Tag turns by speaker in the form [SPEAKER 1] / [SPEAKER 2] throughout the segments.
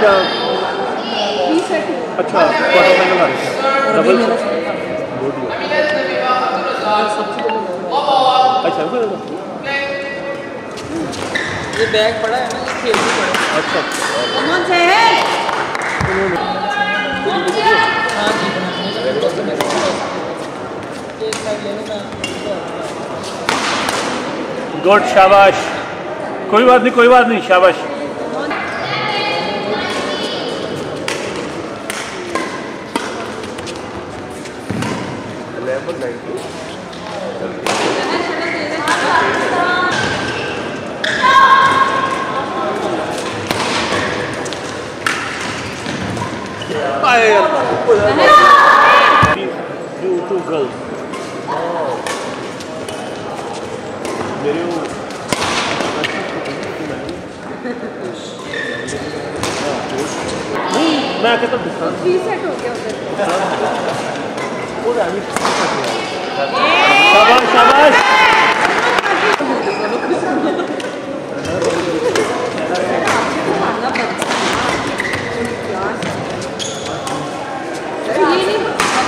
[SPEAKER 1] क्या अच्छा quarter final आ रही डबल गुड अच्छा।
[SPEAKER 2] ये बैग पड़ा है ना ये खेल पड़ा
[SPEAKER 1] अच्छा।
[SPEAKER 3] कौन से है।
[SPEAKER 2] हाँ जी
[SPEAKER 1] गुड शाबाश। कोई बात नहीं कोई बात नहीं शाबाश। You two girls. मेरे वो नहीं मैं कहता हूँ
[SPEAKER 3] थ्री सेट हो गया उधर
[SPEAKER 1] शाबाश शाबाश
[SPEAKER 3] ये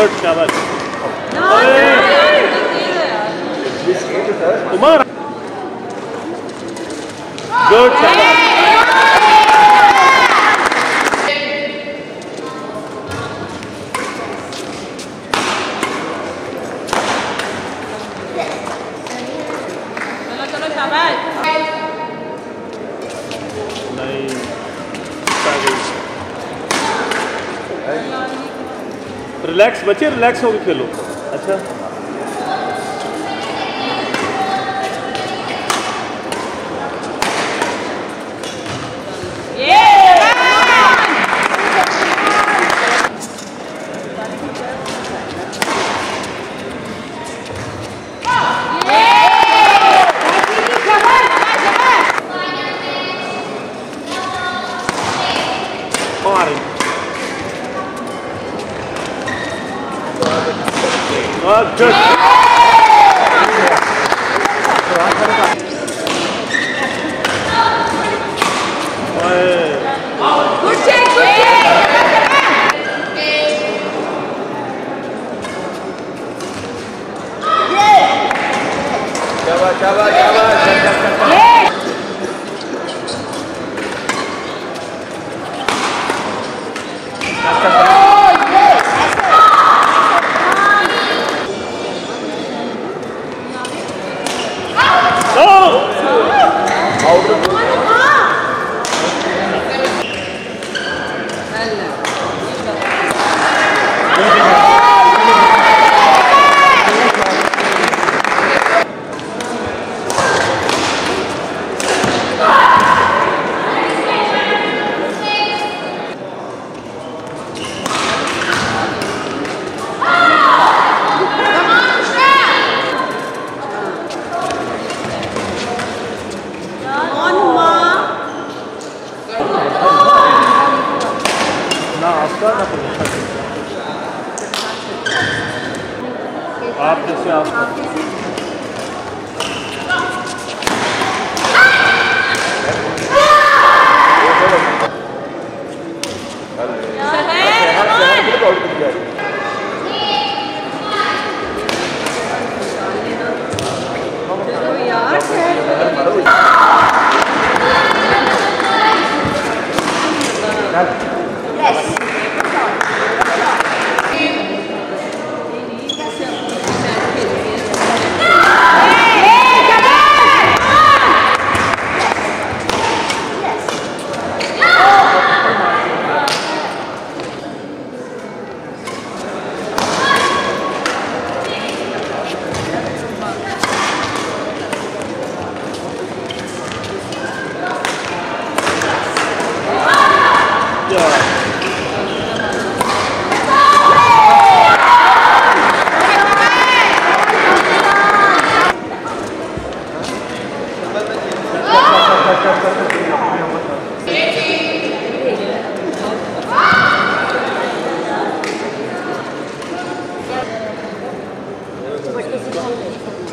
[SPEAKER 1] good शाबाश गुड शाबाश रिलैक्स बच्चे रिलैक्स होकर खेलो। अच्छा।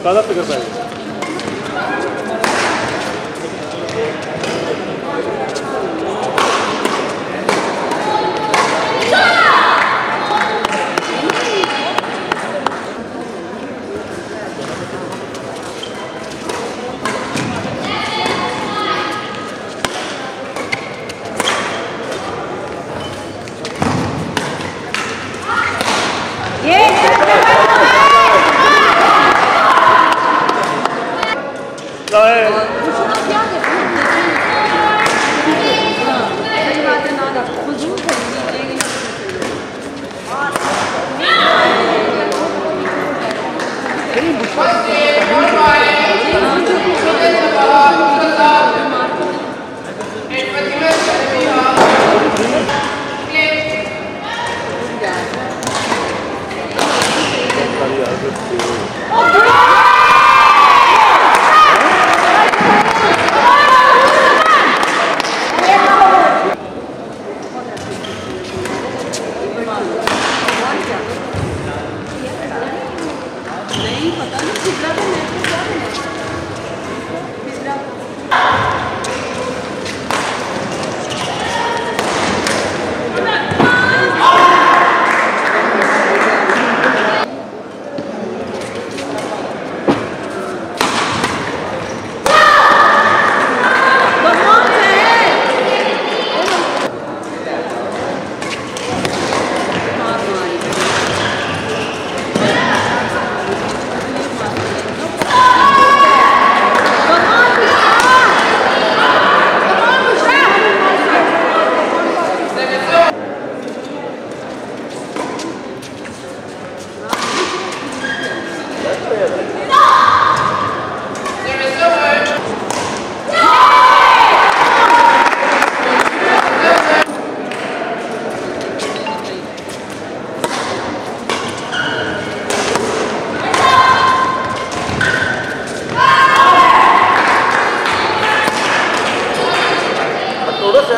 [SPEAKER 1] 飾
[SPEAKER 3] ってください。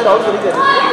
[SPEAKER 3] 好久
[SPEAKER 1] 不见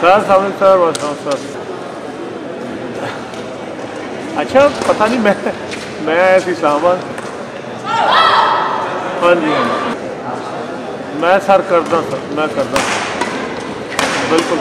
[SPEAKER 1] सर, सामने सर सर। अच्छा पता नहीं, मैं मैं आया सामान। हाँ जी हाँ मैं सर करदा सर, मैं करदा बिल्कुल।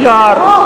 [SPEAKER 1] Yar.